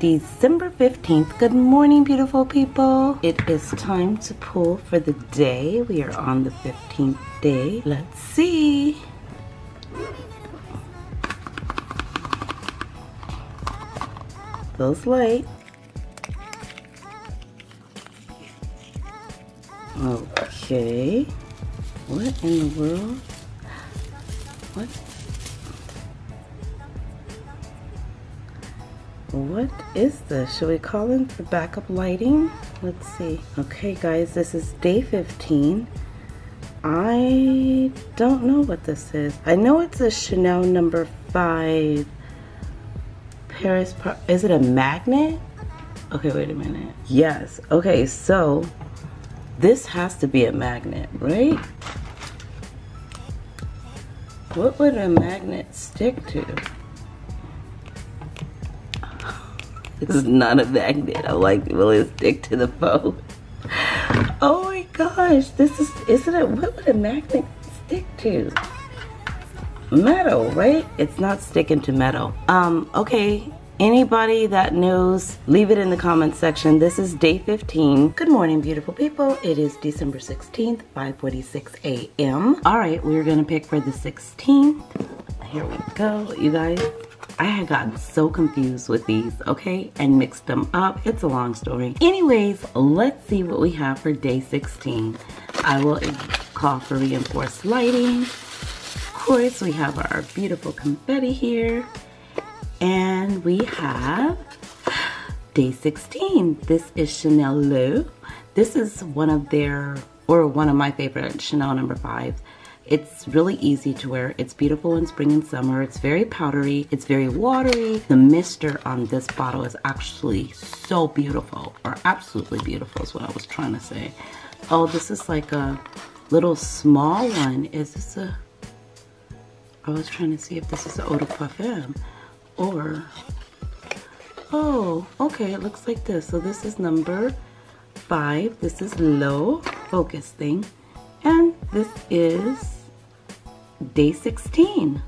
December 15th. Good morning, beautiful people. It is time to pull for the day. We are on the 15th day. Let's see. Feels light. Okay. What in the world? What? What is this? Should we call in for backup lighting? Let's see. Okay, guys, this is day 15. I don't know what this is. I know it's a Chanel number five Paris. Is it a magnet? Okay, wait a minute. Yes. Okay, so this has to be a magnet, right? What would a magnet stick to? Is not a magnet. I'm like, will it stick to the phone? Oh my gosh, this is, isn't it, what would a magnet stick to? Metal, right? It's not sticking to metal. Um, okay, Anybody that knows, leave it in the comments section. This is day 15. Good morning, beautiful people. It is December 16th, 5.46 a.m. All right, we're gonna pick for the 16th. Here we go, you guys. I had gotten so confused with these, okay, and mixed them up. It's a long story. Anyways, let's see what we have for day 16. I will call for reinforced lighting. Of course, we have our beautiful confetti here. And we have day 16. This is Chanel L'Eau. This is one of their, or one of my favorite Chanel number five. It's really easy to wear. It's beautiful in spring and summer. It's very powdery. It's very watery. The mister on this bottle is actually so beautiful, or absolutely beautiful is what I was trying to say. Oh, this is like a little small one. Is this a, I was trying to see if this is an eau de parfum or oh okay it looks like this so this is number five this is low focus thing and this is day 16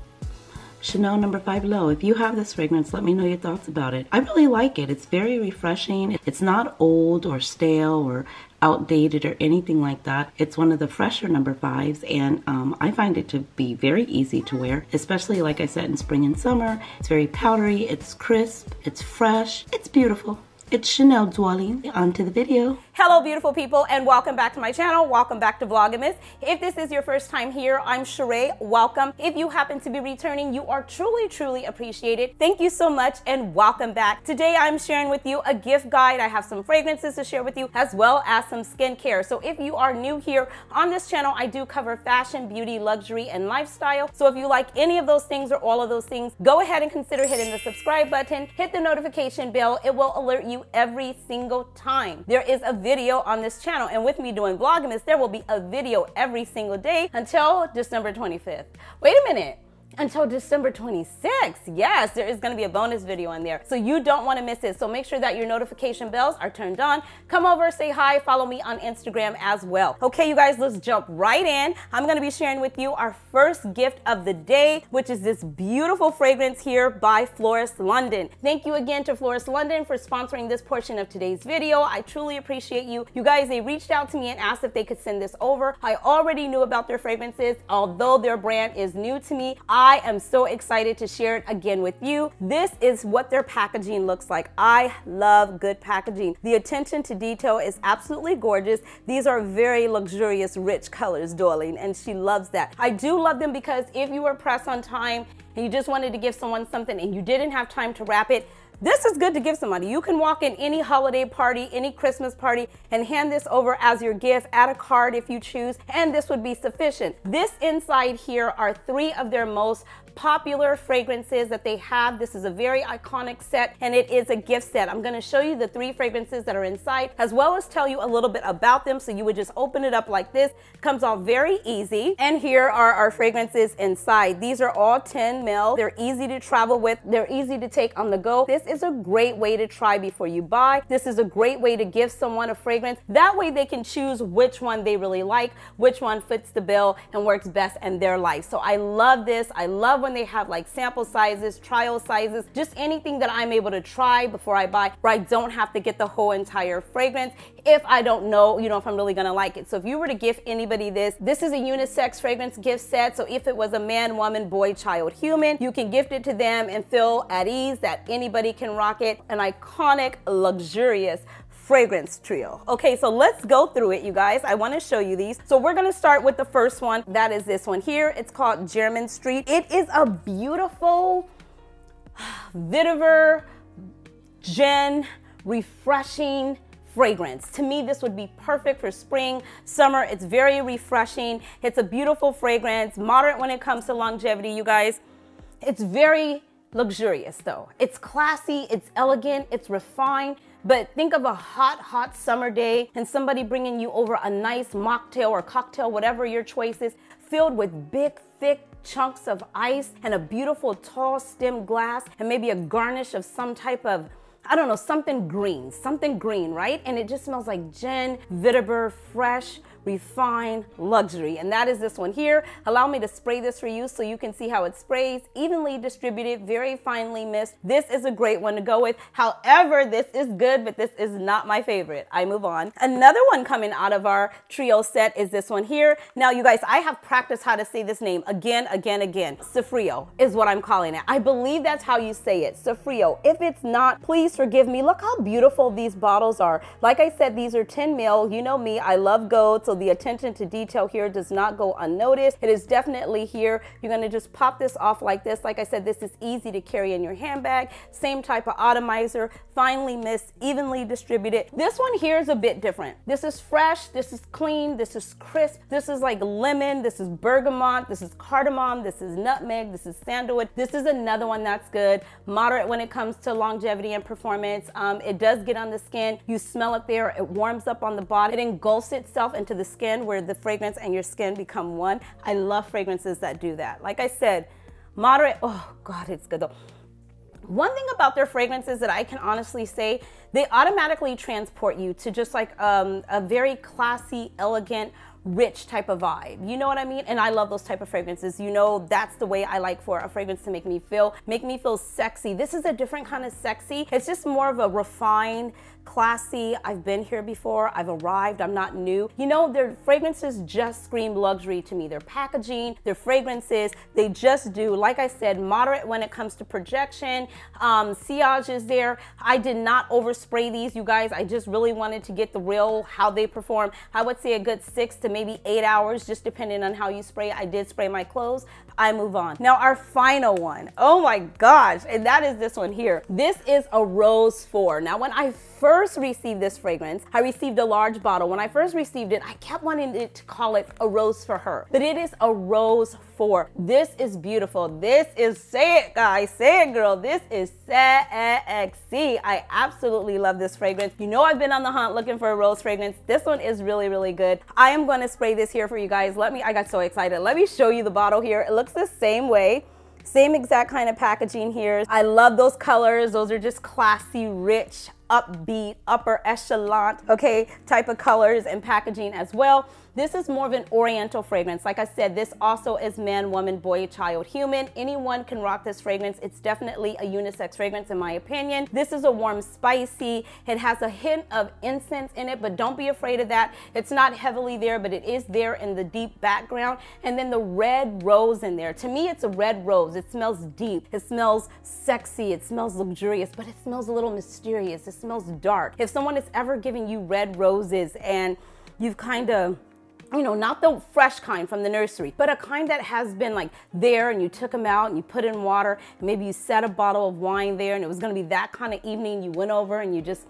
Chanel number five L'Eau. If you have this fragrance, let me know your thoughts about it. I really like it. It's very refreshing. It's not old or stale or outdated or anything like that. It's one of the fresher number fives and um, I find it to be very easy to wear, especially like I said in spring and summer. It's very powdery, it's crisp, it's fresh, it's beautiful. It's Chanel Dwelling. On to the video. Hello, beautiful people, and welcome back to my channel. Welcome back to Vlogmas. If this is your first time here, I'm Cheraye. Welcome. If you happen to be returning, you are truly, truly appreciated. Thank you so much, and welcome back. Today, I'm sharing with you a gift guide. I have some fragrances to share with you, as well as some skincare. So if you are new here on this channel, I do cover fashion, beauty, luxury, and lifestyle. So if you like any of those things or all of those things, go ahead and consider hitting the subscribe button, hit the notification bell. It will alert you every single time. There is a video on this channel and with me doing Vlogmas, there will be a video every single day until December 25th. Wait a minute until December 26th. Yes, there is going to be a bonus video on there. So you don't want to miss it. So make sure that your notification bells are turned on. Come over, say hi, follow me on Instagram as well. Okay, you guys, let's jump right in. I'm going to be sharing with you our first gift of the day, which is this beautiful fragrance here by Floris London. Thank you again to Floris London for sponsoring this portion of today's video. I truly appreciate you. You guys, they reached out to me and asked if they could send this over. I already knew about their fragrances, although their brand is new to me. I I am so excited to share it again with you. This is what their packaging looks like. I love good packaging. The attention to detail is absolutely gorgeous. These are very luxurious, rich colors, darling, and she loves that. I do love them because if you were pressed on time and you just wanted to give someone something and you didn't have time to wrap it, this is good to give somebody. You can walk in any holiday party, any Christmas party, and hand this over as your gift, add a card if you choose, and this would be sufficient. This inside here are three of their most popular fragrances that they have. This is a very iconic set and it is a gift set. I'm gonna show you the three fragrances that are inside as well as tell you a little bit about them. So you would just open it up like this. Comes off very easy. And here are our fragrances inside. These are all 10 mil. They're easy to travel with. They're easy to take on the go. This is a great way to try before you buy. This is a great way to give someone a fragrance. That way they can choose which one they really like, which one fits the bill and works best in their life. So I love this. I love when they have like sample sizes, trial sizes, just anything that I'm able to try before I buy where I don't have to get the whole entire fragrance if I don't know, you know, if I'm really gonna like it. So if you were to gift anybody this, this is a unisex fragrance gift set. So if it was a man, woman, boy, child, human, you can gift it to them and feel at ease that anybody can rock it. An iconic, luxurious fragrance trio. Okay, so let's go through it, you guys. I wanna show you these. So we're gonna start with the first one. That is this one here. It's called Jermyn Street. It is a beautiful vetiver, gin, refreshing, fragrance. To me, this would be perfect for spring, summer. It's very refreshing. It's a beautiful fragrance, moderate when it comes to longevity, you guys. It's very luxurious though. It's classy, it's elegant, it's refined. But think of a hot, hot summer day and somebody bringing you over a nice mocktail or cocktail, whatever your choice is, filled with big, thick chunks of ice and a beautiful tall stem glass and maybe a garnish of some type of I don't know, something green, something green, right? And it just smells like gin, vetiver, fresh, refined luxury. And that is this one here. Allow me to spray this for you so you can see how it sprays, evenly distributed, very finely mist. This is a great one to go with. However, this is good, but this is not my favorite. I move on. Another one coming out of our trio set is this one here. Now, you guys, I have practiced how to say this name again, again, again. Sofrio is what I'm calling it. I believe that's how you say it, Sofrio. If it's not, please forgive me. Look how beautiful these bottles are. Like I said, these are 10 mil. You know me, I love gold, so the attention to detail here does not go unnoticed. It is definitely here. You're gonna just pop this off like this. Like I said, this is easy to carry in your handbag. Same type of atomizer, finely mist, evenly distributed. This one here is a bit different. This is fresh, this is clean, this is crisp, this is like lemon, this is bergamot, this is cardamom, this is nutmeg, this is sandalwood. This is another one that's good. Moderate when it comes to longevity and performance. Um, it does get on the skin. You smell it there. It warms up on the body. It engulfs itself into the the skin where the fragrance and your skin become one. I love fragrances that do that. Like I said, moderate, oh God, it's good though. One thing about their fragrances that I can honestly say, they automatically transport you to just like um, a very classy, elegant, rich type of vibe. You know what I mean? And I love those type of fragrances. You know, that's the way I like for a fragrance to make me feel, make me feel sexy. This is a different kind of sexy. It's just more of a refined, classy. I've been here before. I've arrived. I'm not new. You know, their fragrances just scream luxury to me. Their packaging, their fragrances, they just do, like I said, moderate when it comes to projection. Um, sillage is there. I did not overspray these, you guys. I just really wanted to get the real how they perform. I would say a good six to maybe eight hours, just depending on how you spray. I did spray my clothes. I move on. Now, our final one. Oh my gosh. And that is this one here. This is a Rose For. Now, when I first received this fragrance, I received a large bottle. When I first received it, I kept wanting it to call it a rose for her, but it is a Rose For. This is beautiful. This is, say it guys, say it girl. This is sexy. I absolutely love this fragrance. You know I've been on the hunt looking for a rose fragrance. This one is really, really good. I am gonna spray this here for you guys. Let me, I got so excited. Let me show you the bottle here. It looks the same way. Same exact kind of packaging here. I love those colors. Those are just classy, rich, upbeat, upper echelon, okay, type of colors and packaging as well. This is more of an oriental fragrance. Like I said, this also is man, woman, boy, child, human. Anyone can rock this fragrance. It's definitely a unisex fragrance in my opinion. This is a warm, spicy. It has a hint of incense in it, but don't be afraid of that. It's not heavily there, but it is there in the deep background. And then the red rose in there. To me, it's a red rose. It smells deep. It smells sexy. It smells luxurious, but it smells a little mysterious. It smells dark. If someone is ever giving you red roses and you've kind of you know, not the fresh kind from the nursery, but a kind that has been like there and you took them out and you put in water. Maybe you set a bottle of wine there and it was gonna be that kind of evening. You went over and you just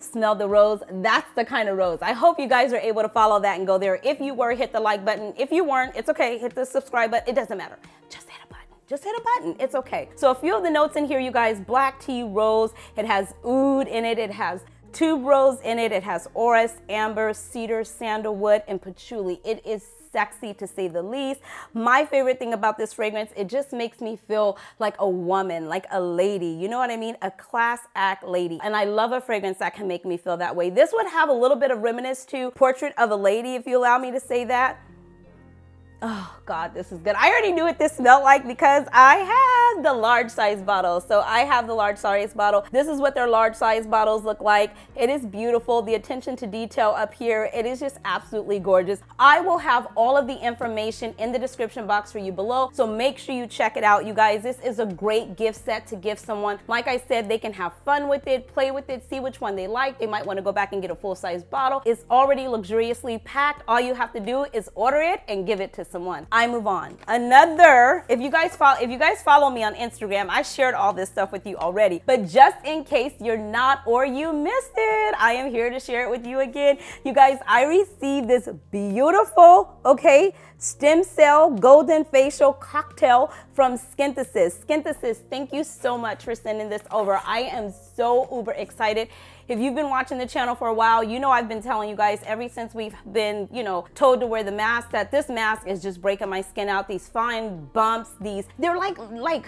smelled the rose. That's the kind of rose. I hope you guys are able to follow that and go there. If you were, hit the like button. If you weren't, it's okay. Hit the subscribe button. It doesn't matter. Just hit a button. Just hit a button. It's okay. So a few of the notes in here, you guys, black tea, rose. It has oud in it. It has tuberose in it. It has orris, amber, cedar, sandalwood, and patchouli. It is sexy to say the least. My favorite thing about this fragrance, it just makes me feel like a woman, like a lady. You know what I mean? A class act lady. And I love a fragrance that can make me feel that way. This would have a little bit of reminisce to Portrait of a Lady, if you allow me to say that. Oh God, this is good. I already knew what this smelled like because I have the large size bottle. So I have the large size bottle. This is what their large size bottles look like. It is beautiful. The attention to detail up here, it is just absolutely gorgeous. I will have all of the information in the description box for you below. So make sure you check it out. You guys, this is a great gift set to give someone. Like I said, they can have fun with it, play with it, see which one they like. They might want to go back and get a full size bottle. It's already luxuriously packed. All you have to do is order it and give it to someone. I move on. Another, if you guys follow, if you guys follow me on Instagram, I shared all this stuff with you already. But just in case you're not or you missed it, I am here to share it with you again. You guys, I received this beautiful, okay, stem cell golden facial cocktail from Skin Thesis. Skinthesis, thank you so much for sending this over. I am so uber excited. If you've been watching the channel for a while, you know I've been telling you guys ever since we've been, you know, told to wear the mask that this mask is just breaking my skin out. These fine bumps, these, they're like, like,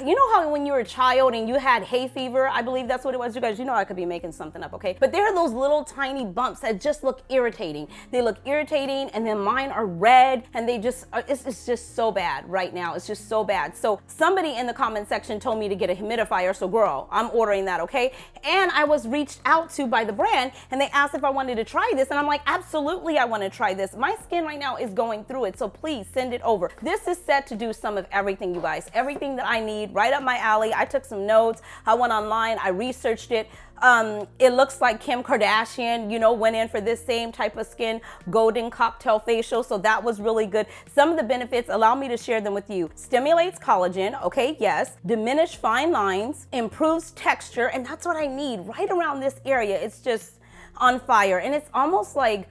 you know how when you were a child and you had hay fever, I believe that's what it was. You guys, you know I could be making something up, okay? But there are those little tiny bumps that just look irritating. They look irritating and then mine are red and they just, uh, it's, it's just so bad right now. It's just so bad. So somebody in the comment section told me to get a humidifier. So girl, I'm ordering that, okay? And I was reached out to by the brand and they asked if I wanted to try this. And I'm like, absolutely I want to try this. My skin right now is going through it. So please send it over. This is set to do some of everything, you guys. Everything that I need need, right up my alley. I took some notes. I went online, I researched it. Um, it looks like Kim Kardashian, you know, went in for this same type of skin golden cocktail facial. So that was really good. Some of the benefits, allow me to share them with you. Stimulates collagen, okay, yes. Diminish fine lines, improves texture, and that's what I need right around this area. It's just on fire. And it's almost like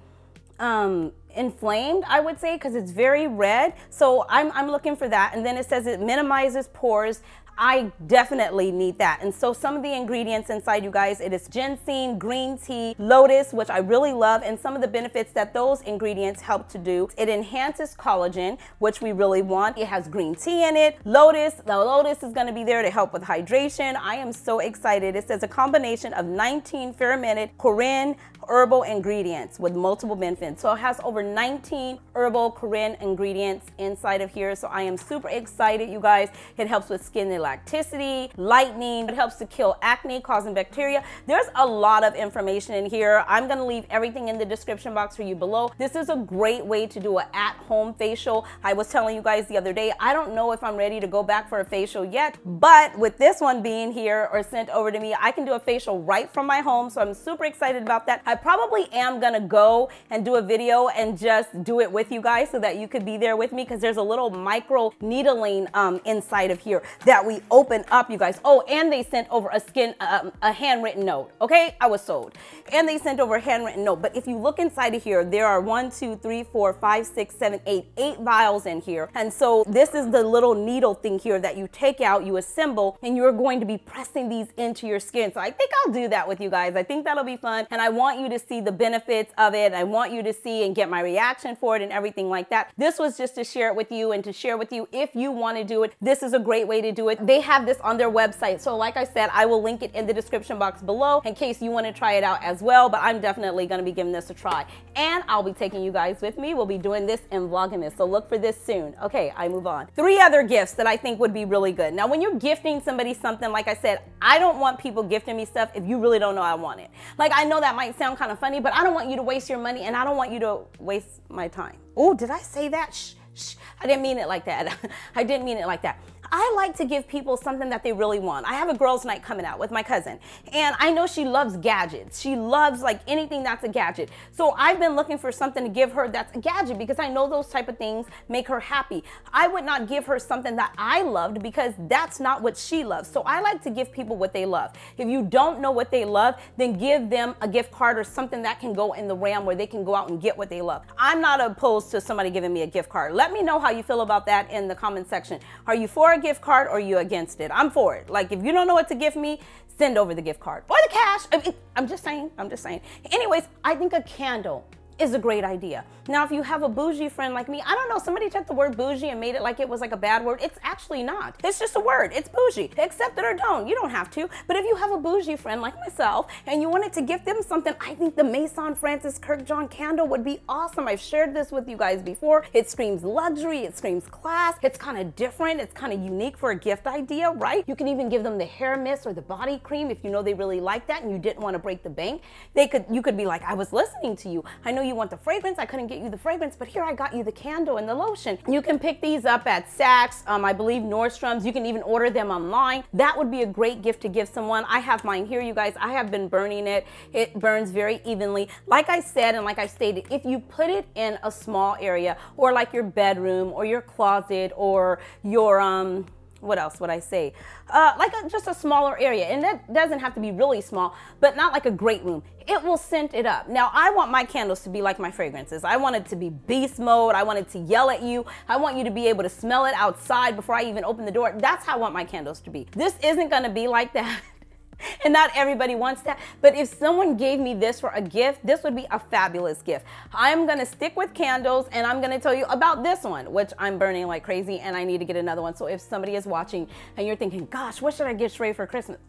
um, inflamed, I would say, because it's very red. So I'm, I'm looking for that. And then it says it minimizes pores, I definitely need that. And so some of the ingredients inside you guys, it is ginseng, green tea, lotus, which I really love, and some of the benefits that those ingredients help to do. It enhances collagen, which we really want. It has green tea in it. Lotus, the lotus is gonna be there to help with hydration. I am so excited. It says a combination of 19 fermented Korean herbal ingredients with multiple benefits. So it has over 19 herbal Korean ingredients inside of here. So I am super excited, you guys. It helps with skin elasticity, lightening. It helps to kill acne causing bacteria. There's a lot of information in here. I'm gonna leave everything in the description box for you below. This is a great way to do an at-home facial. I was telling you guys the other day, I don't know if I'm ready to go back for a facial yet, but with this one being here or sent over to me, I can do a facial right from my home. So I'm super excited about that. I probably am gonna go and do a video and just do it with you guys so that you could be there with me because there's a little micro needling um, inside of here that we open up, you guys. Oh, and they sent over a skin, um, a handwritten note. Okay, I was sold. And they sent over a handwritten note. But if you look inside of here, there are one, two, three, four, five, six, seven, eight, eight vials in here. And so this is the little needle thing here that you take out, you assemble, and you're going to be pressing these into your skin. So I think I'll do that with you guys. I think that'll be fun. And I want you to see the benefits of it. I want you to see and get my reaction for it and everything like that. This was just to share it with you and to share with you if you want to do it. This is a great way to do it. They have this on their website. So like I said, I will link it in the description box below in case you want to try it out as well. But I'm definitely going to be giving this a try. And I'll be taking you guys with me. We'll be doing this and vlogging this. So look for this soon. Okay, I move on. Three other gifts that I think would be really good. Now, when you're gifting somebody something, like I said, I don't want people gifting me stuff if you really don't know I want it. Like I know that might sound kind of funny, but I don't want you to waste your money and I don't want you to waste my time. Oh, did I say that? Shh, shh. I didn't mean it like that. I didn't mean it like that. I like to give people something that they really want. I have a girls' night coming out with my cousin, and I know she loves gadgets. She loves like anything that's a gadget. So I've been looking for something to give her that's a gadget because I know those type of things make her happy. I would not give her something that I loved because that's not what she loves. So I like to give people what they love. If you don't know what they love, then give them a gift card or something that can go in the RAM where they can go out and get what they love. I'm not opposed to somebody giving me a gift card. Let me know how you feel about that in the comment section. Are you for gift card or you against it? I'm for it. Like if you don't know what to gift me, send over the gift card or the cash. I'm just saying, I'm just saying. Anyways, I think a candle is a great idea. Now, if you have a bougie friend like me, I don't know, somebody took the word bougie and made it like it was like a bad word. It's actually not. It's just a word. It's bougie. Accept it or don't. You don't have to. But if you have a bougie friend like myself and you wanted to gift them something, I think the Maison Francis Kurkdjian candle would be awesome. I've shared this with you guys before. It screams luxury, it screams class. It's kind of different, it's kind of unique for a gift idea, right? You can even give them the hair mist or the body cream if you know they really like that and you didn't want to break the bank. They could you could be like, I was listening to you. I know you want the fragrance. I couldn't get you the fragrance, but here I got you the candle and the lotion. You can pick these up at Saks, um, I believe Nordstrom's. You can even order them online. That would be a great gift to give someone. I have mine here, you guys. I have been burning it. It burns very evenly. Like I said, and like I stated, if you put it in a small area or like your bedroom or your closet or your, um, what else would I say? Uh, like a, just a smaller area. And that doesn't have to be really small, but not like a great room. It will scent it up. Now, I want my candles to be like my fragrances. I want it to be beast mode. I want it to yell at you. I want you to be able to smell it outside before I even open the door. That's how I want my candles to be. This isn't to be like that. and not everybody wants that. But if someone gave me this for a gift, this would be a fabulous gift. I'm gonna stick with candles and I'm gonna tell you about this one, which I'm burning like crazy and I need to get another one. So if somebody is watching and you're thinking, gosh, what should I get Cheraye for Christmas?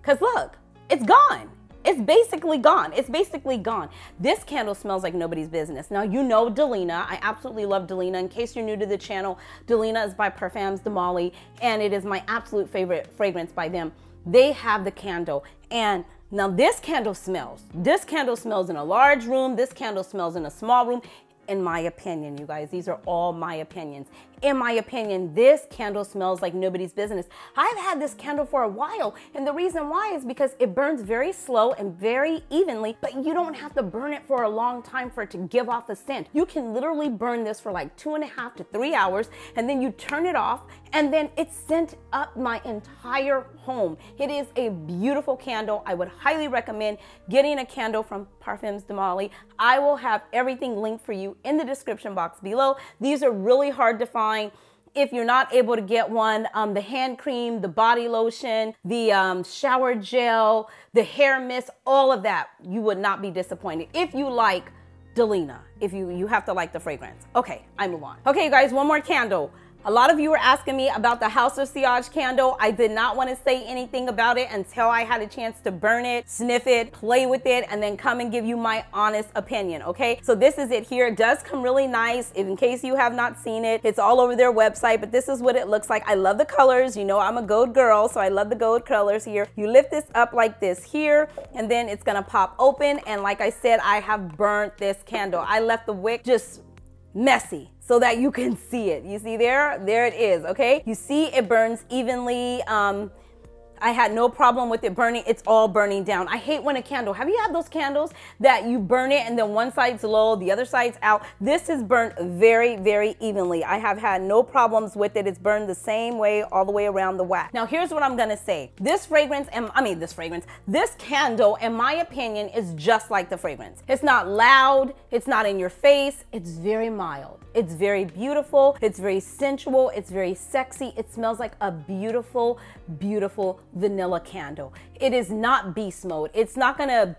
Because look, it's gone. It's basically gone. It's basically gone. This candle smells like nobody's business. Now, you know Delina. I absolutely love Delina. In case you're new to the channel, Delina is by Parfums de Marly, and it is my absolute favorite fragrance by them they have the candle. And now this candle smells. This candle smells in a large room. This candle smells in a small room. In my opinion, you guys, these are all my opinions in my opinion, this candle smells like nobody's business. I've had this candle for a while, and the reason why is because it burns very slow and very evenly, but you don't have to burn it for a long time for it to give off the scent. You can literally burn this for like two and a half to three hours, and then you turn it off, and then it sent up my entire home. It is a beautiful candle. I would highly recommend getting a candle from Parfums de Marly. I will have everything linked for you in the description box below. These are really hard to find fine. If you're not able to get one, um, the hand cream, the body lotion, the um, shower gel, the hair mist, all of that, you would not be disappointed. If you like Delina, if you, you have to like the fragrance. Okay, I move on. Okay, you guys, one more candle. A lot of you were asking me about the House of Sillage candle. I did not want to say anything about it until I had a chance to burn it, sniff it, play with it, and then come and give you my honest opinion, okay? So this is it here. It does come really nice. In case you have not seen it, it's all over their website, but this is what it looks like. I love the colors. You know I'm a gold girl, so I love the gold colors here. You lift this up like this here, and then it's gonna pop open. And like I said, I have burnt this candle. I left the wick just messy so that you can see it. You see there? There it is, okay? You see it burns evenly. Um, I had no problem with it burning. It's all burning down. I hate when a candle, have you had those candles that you burn it and then one side's low, the other side's out? This is burnt very, very evenly. I have had no problems with it. It's burned the same way all the way around the wax. Now here's what I'm gonna say. This fragrance, and I mean this fragrance, this candle, in my opinion, is just like the fragrance. It's not loud, it's not in your face, it's very mild. It's very beautiful, it's very sensual, it's very sexy. It smells like a beautiful, beautiful vanilla candle. It is not beast mode. It's not gonna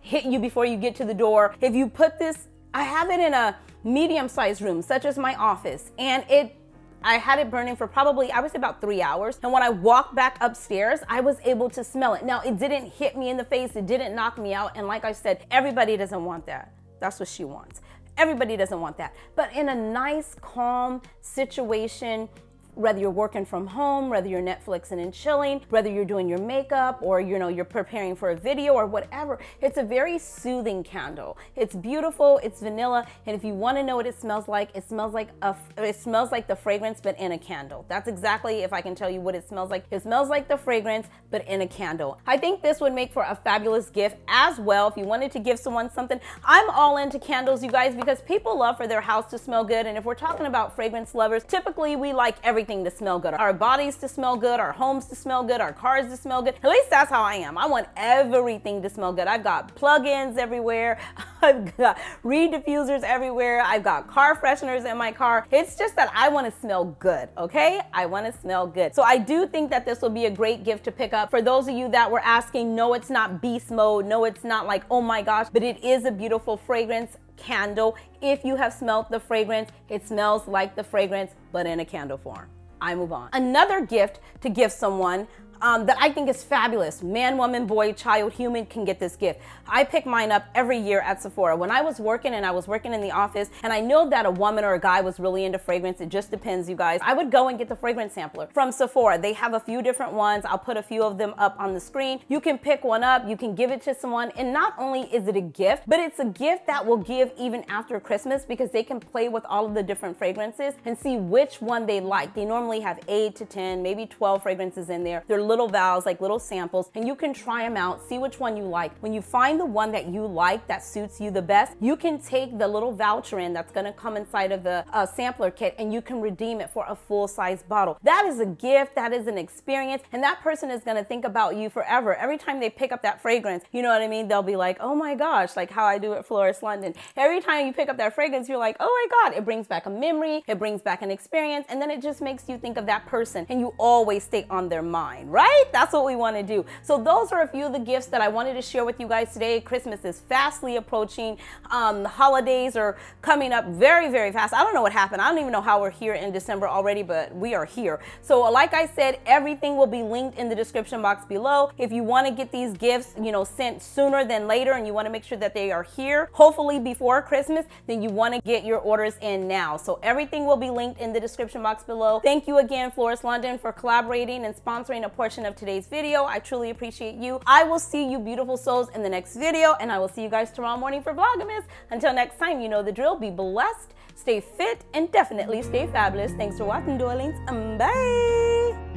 hit you before you get to the door. If you put this, I have it in a medium sized room, such as my office, and it I had it burning for probably, I would say about three hours. And when I walked back upstairs, I was able to smell it. Now, it didn't hit me in the face, it didn't knock me out. And like I said, everybody doesn't want that. That's what she wants. Everybody doesn't want that. But in a nice, calm situation, whether you're working from home, whether you're Netflixing and chilling, whether you're doing your makeup or you know you're preparing for a video or whatever. It's a very soothing candle. It's beautiful, it's vanilla, and if you want to know what it smells like, it smells like a it smells like the fragrance but in a candle. That's exactly if I can tell you what it smells like. It smells like the fragrance but in a candle. I think this would make for a fabulous gift as well if you wanted to give someone something. I'm all into candles, you guys, because people love for their house to smell good and if we're talking about fragrance lovers, typically we like everything everything to smell good. Our bodies to smell good, our homes to smell good, our cars to smell good. At least that's how I am. I want everything to smell good. I've got plug-ins everywhere. I've got reed diffusers everywhere. I've got car fresheners in my car. It's just that I want to smell good, okay? I want to smell good. So I do think that this will be a great gift to pick up. For those of you that were asking, no, it's not beast mode. No, it's not like, oh my gosh, but it is a beautiful fragrance candle. If you have smelt the fragrance, it smells like the fragrance, but in a candle form. I move on. Another gift to give someone um, that I think is fabulous. Man, woman, boy, child, human can get this gift. I pick mine up every year at Sephora. When I was working and I was working in the office, and I know that a woman or a guy was really into fragrance, it just depends, you guys. I would go and get the fragrance sampler from Sephora. They have a few different ones. I'll put a few of them up on the screen. You can pick one up, you can give it to someone, and not only is it a gift, but it's a gift that will give even after Christmas because they can play with all of the different fragrances and see which one they like. They normally have eight to 10, maybe 12 fragrances in there. They're little vials, like little samples, and you can try them out, see which one you like. When you find the one that you like that suits you the best, you can take the little voucher in that's gonna come inside of the uh, sampler kit and you can redeem it for a full size bottle. That is a gift, that is an experience, and that person is gonna think about you forever. Every time they pick up that fragrance, you know what I mean? They'll be like, oh my gosh, like how I do at Floris London. Every time you pick up that fragrance, you're like, oh my God, it brings back a memory, it brings back an experience, and then it just makes you think of that person and you always stay on their mind, right? That's what we want to do. So those are a few of the gifts that I wanted to share with you guys today. Christmas is fastly approaching. Um, the holidays are coming up very, very fast. I don't know what happened. I don't even know how we're here in December already, but we are here. So like I said, everything will be linked in the description box below. If you want to get these gifts, you know, sent sooner than later and you want to make sure that they are here, hopefully before Christmas, then you want to get your orders in now. So everything will be linked in the description box below. Thank you again, Floris London, for collaborating and sponsoring a portion of today's video. I truly appreciate you. I will see you beautiful souls in the next video and I will see you guys tomorrow morning for Vlogmas. Until next time, you know the drill. Be blessed, stay fit, and definitely stay fabulous. Thanks for watching, darlings. Bye.